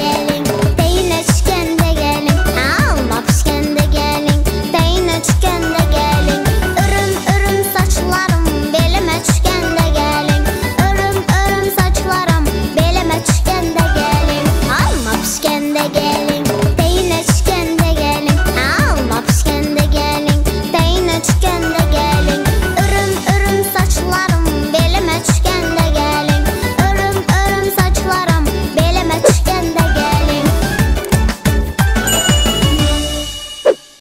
Yeah.